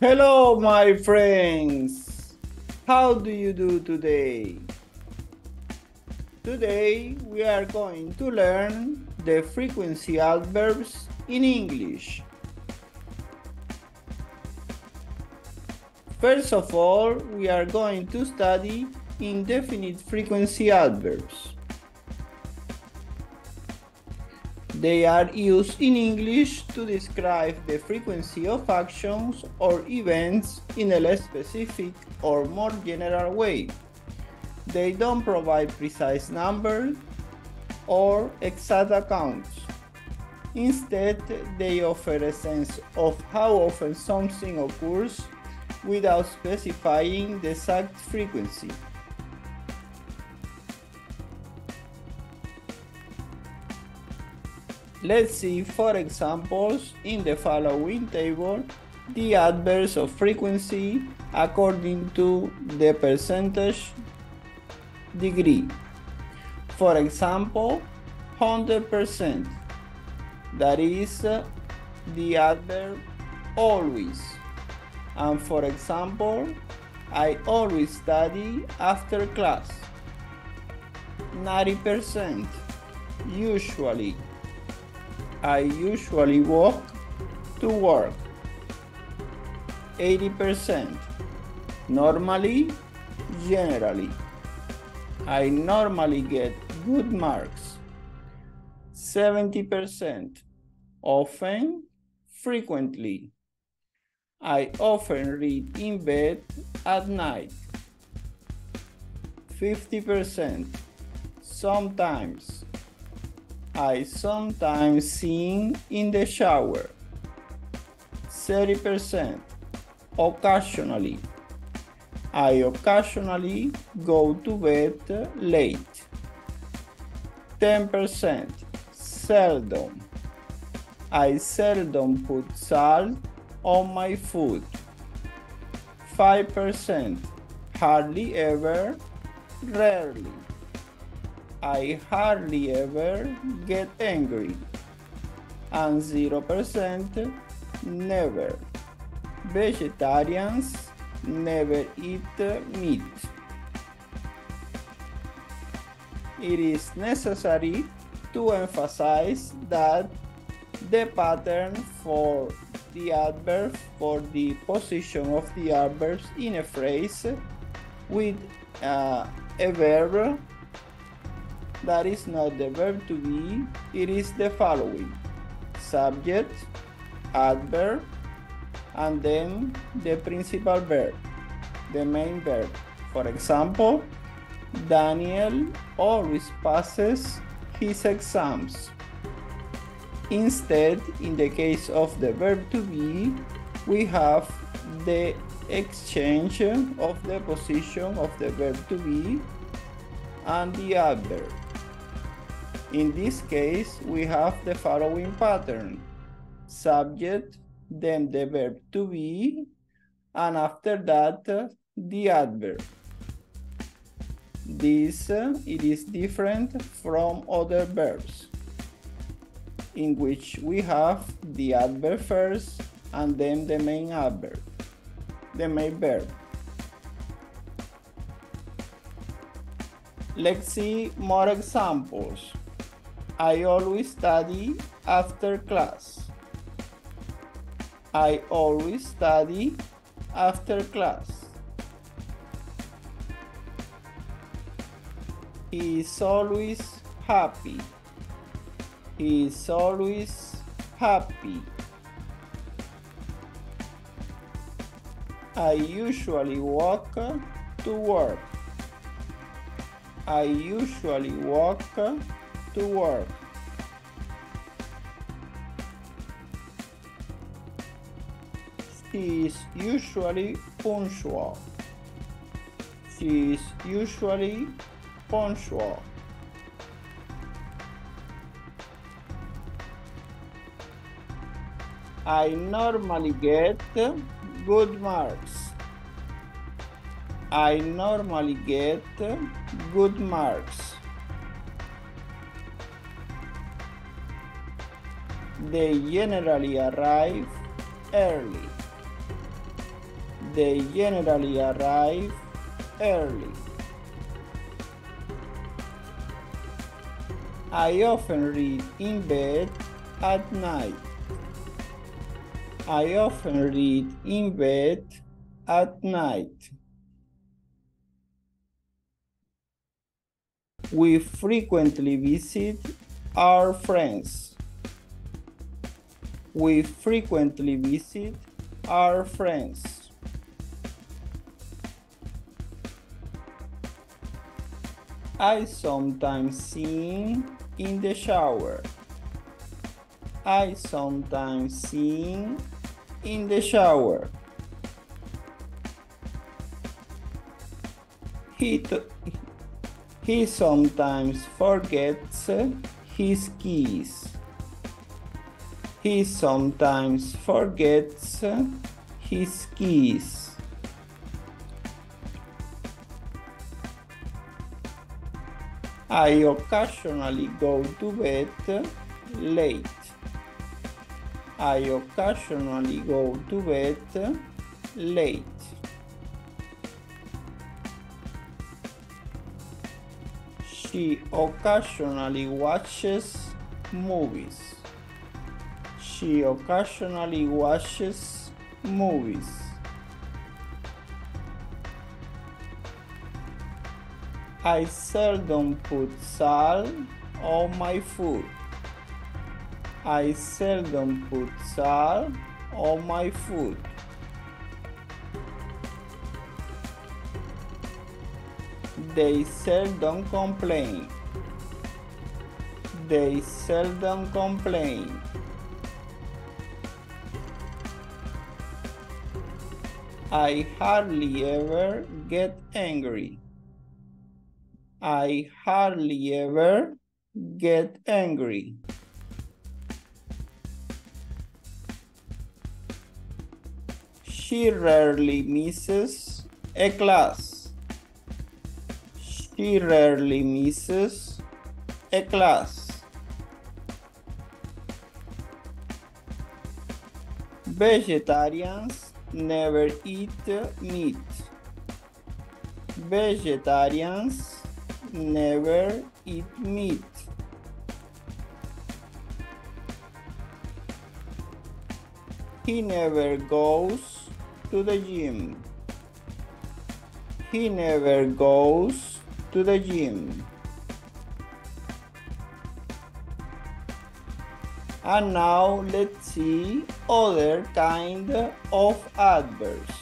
Hello, my friends. How do you do today? Today we are going to learn the frequency adverbs in English. First of all, we are going to study indefinite frequency adverbs. They are used in English to describe the frequency of actions or events in a less specific or more general way. They don't provide precise numbers or exact accounts. Instead, they offer a sense of how often something occurs without specifying the exact frequency. Let's see for examples in the following table the adverbs of frequency according to the percentage degree. For example, 100%, that is uh, the adverb always. And for example, I always study after class. 90%, usually. I usually walk to work. 80%. Normally, generally. I normally get good marks. 70%. Often, frequently. I often read in bed at night. 50%. Sometimes. I sometimes sing in the shower. 30%. Occasionally. I occasionally go to bed late. 10%. Seldom. I seldom put salt on my food. 5%. Hardly ever, rarely. I hardly ever get angry. And 0% never. Vegetarians never eat meat. It is necessary to emphasize that the pattern for the adverb for the position of the adverbs in a phrase with uh, a verb that is not the verb to be, it is the following subject, adverb, and then the principal verb, the main verb. For example, Daniel always passes his exams. Instead, in the case of the verb to be, we have the exchange of the position of the verb to be and the adverb. In this case, we have the following pattern. Subject, then the verb to be, and after that, the adverb. This, it is different from other verbs, in which we have the adverb first and then the main adverb, the main verb. Let's see more examples. I always study after class. I always study after class. He is always happy. He is always happy. I usually walk to work. I usually walk to work. She is usually punctual. She is usually punctual. I normally get good marks. I normally get good marks. They generally arrive early. They generally arrive early. I often read in bed at night. I often read in bed at night. We frequently visit our friends. We frequently visit our friends. I sometimes sing in the shower. I sometimes sing in the shower. He, he sometimes forgets his keys. He sometimes forgets his keys. I occasionally go to bed late. I occasionally go to bed late. She occasionally watches movies. She occasionally watches movies. I seldom put salt on my food. I seldom put salt on my food. They seldom complain. They seldom complain. I hardly ever get angry. I hardly ever get angry. She rarely misses a class. She rarely misses a class. Vegetarians never eat meat. Vegetarians never eat meat. He never goes to the gym. He never goes to the gym. And now let's see other kind of adverbs.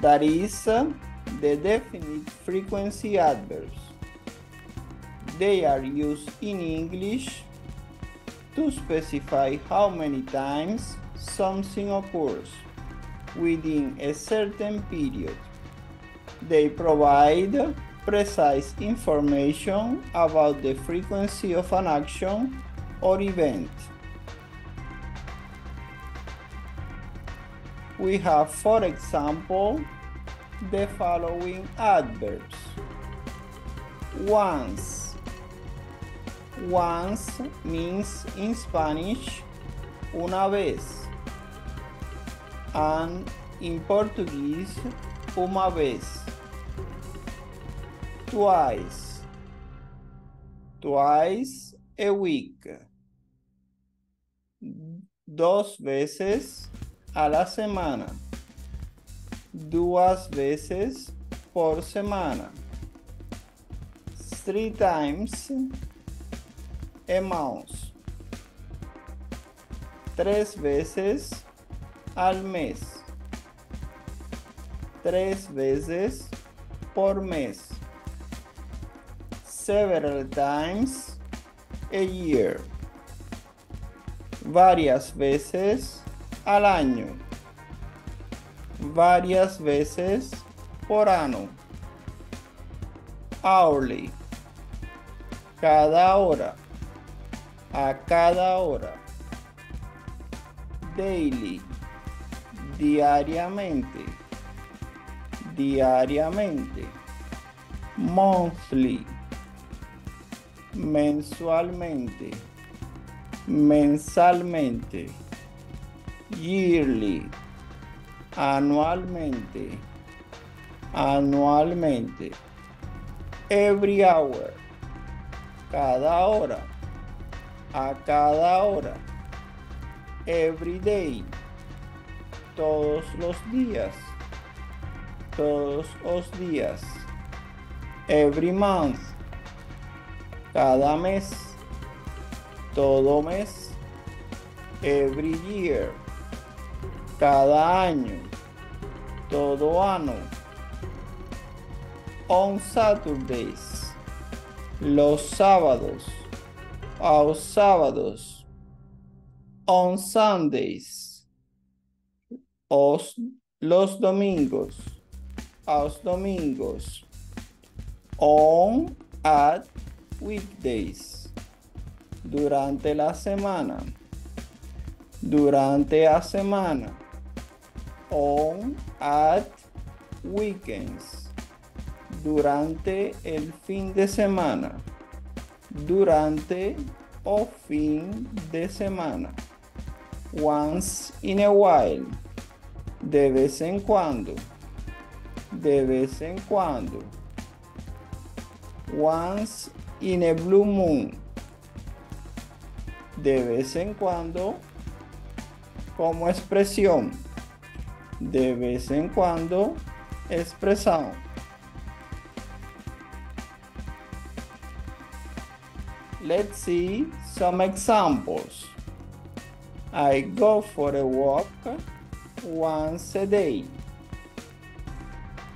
That is the definite frequency adverbs. They are used in English to specify how many times something occurs within a certain period. They provide precise information about the frequency of an action or event. We have, for example, the following adverbs. Once. Once means in Spanish una vez and in Portuguese uma vez. Twice. Twice a week. Dos veces a la semana. Duas veces por semana. Three times a month. Tres veces al mes. Tres veces por mes. Several times a year. Varias veces al año. Varias veces por año. Hourly. Cada hora. A cada hora. Daily. Diariamente. Diariamente. Monthly. Mensualmente. Mensalmente yearly, anualmente, anualmente. Every hour, cada hora, a cada hora. Every day, todos los días, todos los días. Every month, cada mes, todo mes. Every year, cada año, todo año. On Saturdays, los sábados, aos sábados. On Sundays, os, los domingos, aos domingos. On at weekdays, durante la semana, durante la semana on at weekends durante el fin de semana. Durante o fin de semana. Once in a while. De vez en cuando. De vez en cuando. Once in a blue moon. De vez en cuando como expresión de vez en cuando expresado. Let's see some examples. I go for a walk once a day.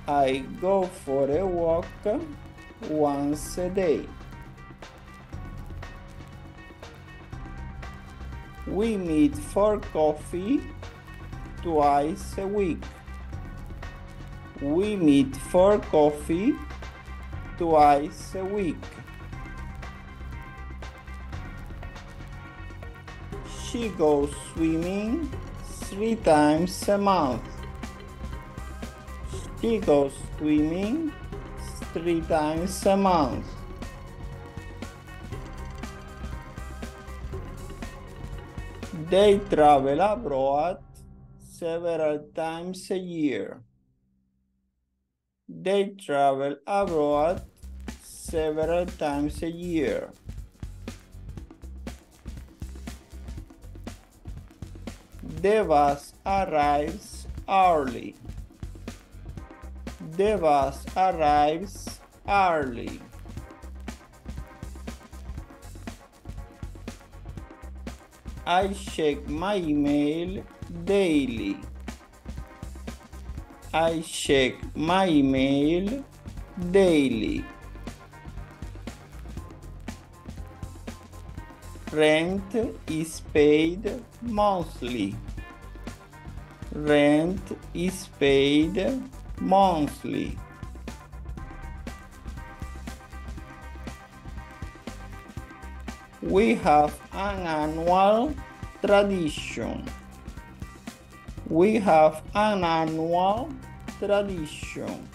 I go for a walk once a day. We meet for coffee twice a week. We meet for coffee twice a week. She goes swimming three times a month. She goes swimming three times a month. They travel abroad several times a year. They travel abroad several times a year. The bus arrives early. The bus arrives early. I check my email daily. I check my email daily. Rent is paid monthly. Rent is paid monthly. We have an annual tradition. We have an annual tradition.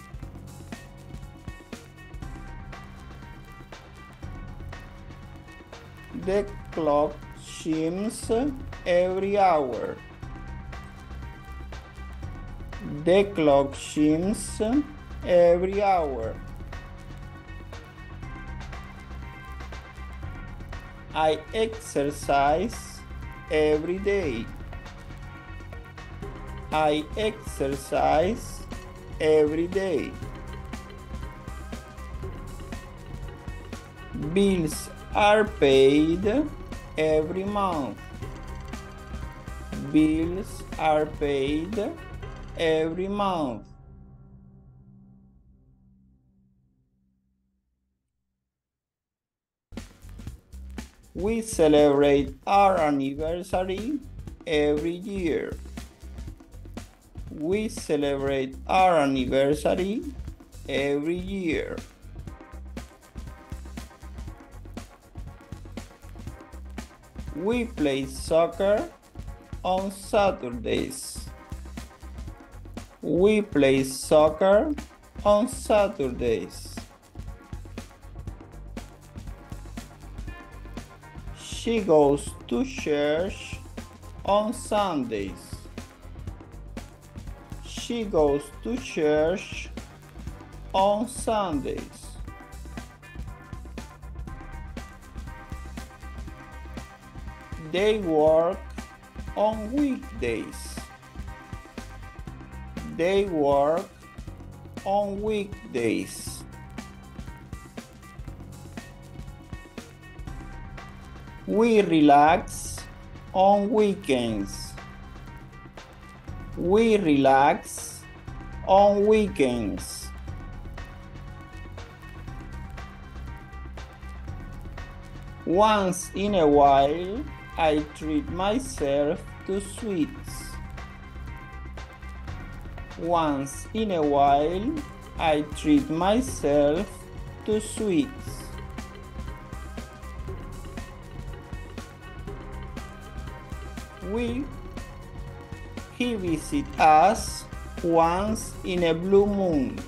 The clock chimes every hour. The clock chimes every hour. I exercise every day. I exercise every day. Bills are paid every month. Bills are paid every month. We celebrate our anniversary every year. We celebrate our anniversary every year. We play soccer on Saturdays. We play soccer on Saturdays. She goes to church on Sundays. She goes to church on Sundays. They work on weekdays. They work on weekdays. We relax on weekends. We relax on weekends. Once in a while, I treat myself to sweets. Once in a while, I treat myself to sweets. Visit us once in a blue moon.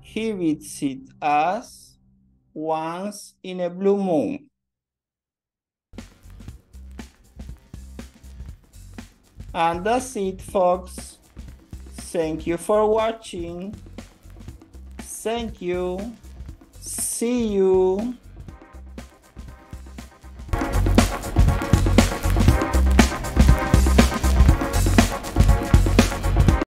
He visit us once in a blue moon. And that's it, folks. Thank you for watching. Thank you. See you.